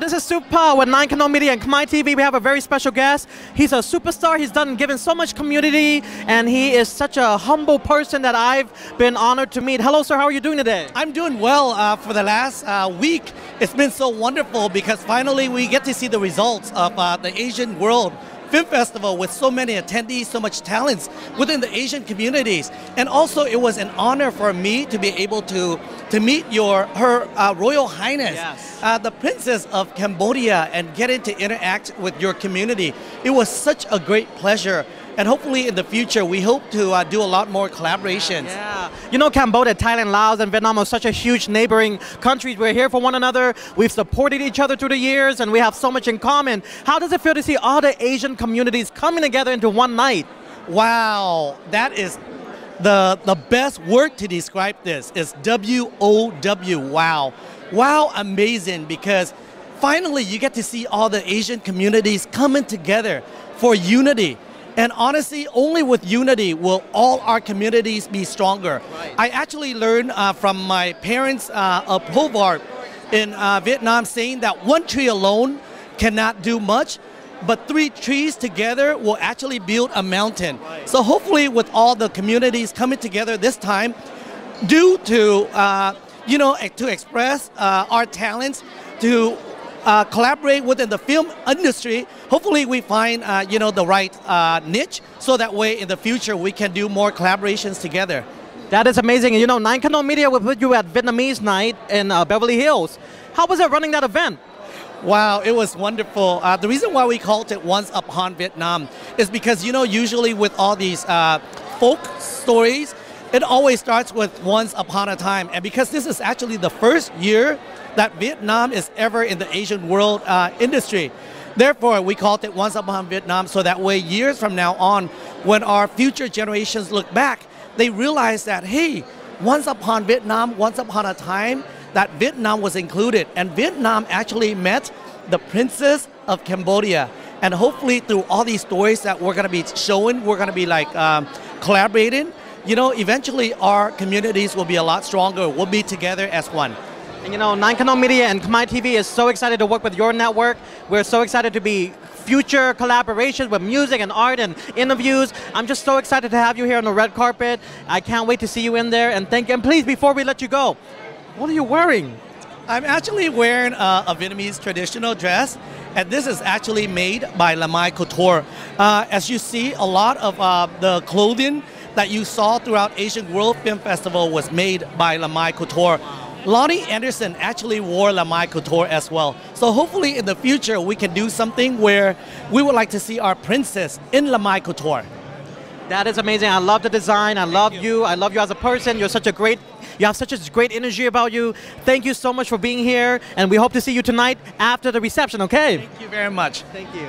this is Super with Nine Khanong Media and Khmer TV. We have a very special guest. He's a superstar. He's done given so much community, and he is such a humble person that I've been honored to meet. Hello, sir. How are you doing today? I'm doing well uh, for the last uh, week. It's been so wonderful because finally we get to see the results of uh, the Asian World Film Festival with so many attendees, so much talents within the Asian communities. And also it was an honor for me to be able to, to meet your her uh, Royal Highness, Yes. uh, the Princess of Cambodia, and getting to interact with your community. It was such a great pleasure. And hopefully in the future, we hope to uh, do a lot more collaborations. Yeah. You know, Cambodia, Thailand, Laos, and Vietnam are such a huge neighboring countries. We're here for one another. We've supported each other through the years, and we have so much in common. How does it feel to see all the Asian communities coming together into one night? Wow, that is the the best word to describe this is W O W. Wow, wow, amazing because finally you get to see all the Asian communities coming together for unity. And honestly, only with unity will all our communities be stronger. Right. I actually learned uh, from my parents uh, a proverb in uh, Vietnam saying that one tree alone cannot do much, but three trees together will actually build a mountain. So hopefully, with all the communities coming together this time, due to uh, you know eh, to express uh, our talents, to uh, collaborate within the film industry. Hopefully, we find uh, you know the right uh, niche, so that way in the future we can do more collaborations together. That is amazing. You know, Nine Khanong Media will put you at Vietnamese night in uh, Beverly Hills. How was it running that event? Wow, it was wonderful. Uh, the reason why we called it Once Upon Vietnam is because, you know, usually with all these uh, folk stories, it always starts with Once Upon a Time. And because this is actually the first year that Vietnam is ever in the Asian world uh, industry, therefore we called it Once Upon Vietnam so that way years from now on, when our future generations look back, they realize that, hey, once upon Vietnam, once upon a time, that Vietnam was included. And Vietnam actually met the princess of Cambodia. And hopefully, through all these stories that we're going to be showing, we're going to be like um, collaborating. You know, eventually our communities will be a lot stronger. We'll be together as one. And you know, Nine Khanong Media and Khmer TV is so excited to work with your network. We're so excited to be future collaborations with music and art and interviews. I'm just so excited to have you here on the red carpet. I can't wait to see you in there. And thank you. And please, before we let you go, what are you wearing? I'm actually wearing a, Vietnamese traditional dress, and this is actually made by Lamai Couture. Uh, as you see, a lot of uh, the clothing that you saw throughout Asian World Film Festival was made by Lamai Couture. Loni Anderson actually wore Lamai Couture as well. So hopefully in the future we can do something where we would like to see our princess in Lamai Couture. That is amazing. I love the design. I love you. you. I love you as a person. You're such a great, you have such a great energy about you. Thank you so much for being here. And we hope to see you tonight after the reception, okay? Thank you very much. Thank you.